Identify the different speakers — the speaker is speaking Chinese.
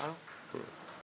Speaker 1: 啊。